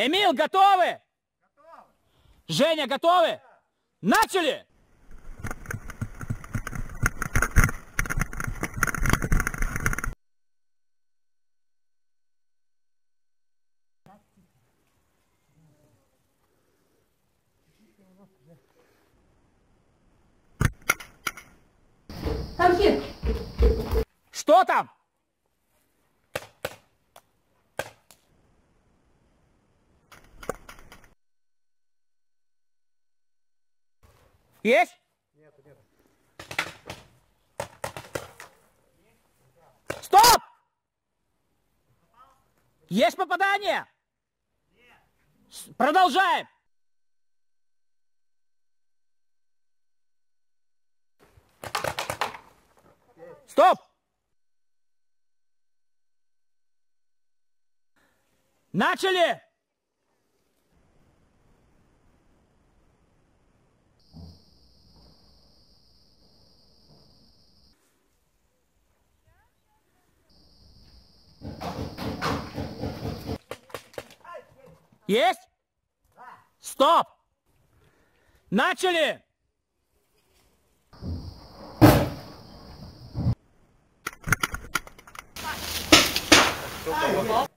Эмил, готовы? Женя, готовы? Начали! Конфет. Что там? Есть? Стоп! Есть попадание? С- Продолжаем. Стоп! Начали! Есть? Стоп! Начали!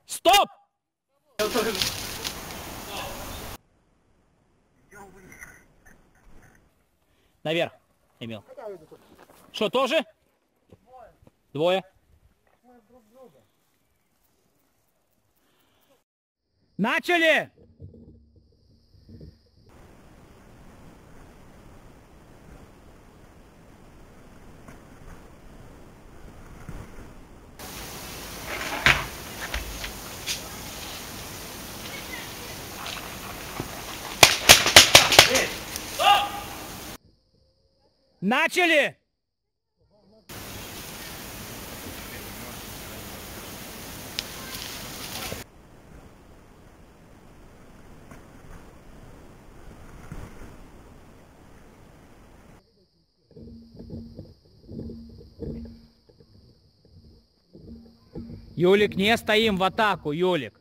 Стоп! Наверх, Эмил. Что, тоже? Двое. Начали! Начали! Юлик, не стоим в атаку, Юлик.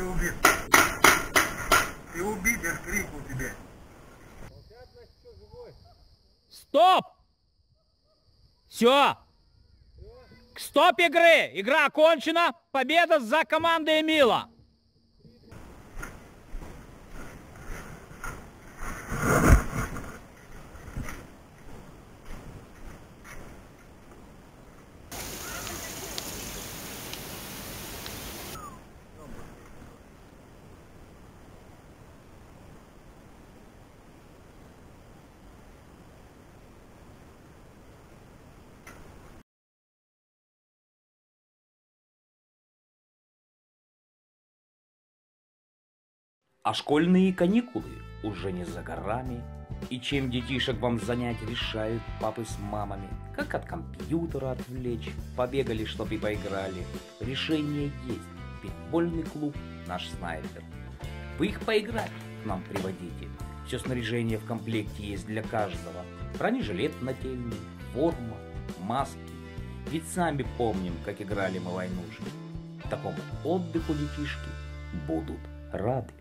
Ты убит. Ты убит, я крикнул тебе. Стоп! Все. Стоп игры. Игра окончена. Победа за командой Эмила. А школьные каникулы уже не за горами. И чем детишек вам занять решают папы с мамами? Как от компьютера отвлечь? Побегали, чтоб и поиграли. Решение есть. Питбольный клуб наш снайпер. Вы их поиграть к нам приводите. Все снаряжение в комплекте есть для каждого. Бронежилет нательный, форма, маски. Ведь сами помним, как играли мы войнушки. Такому отдыху детишки будут рады.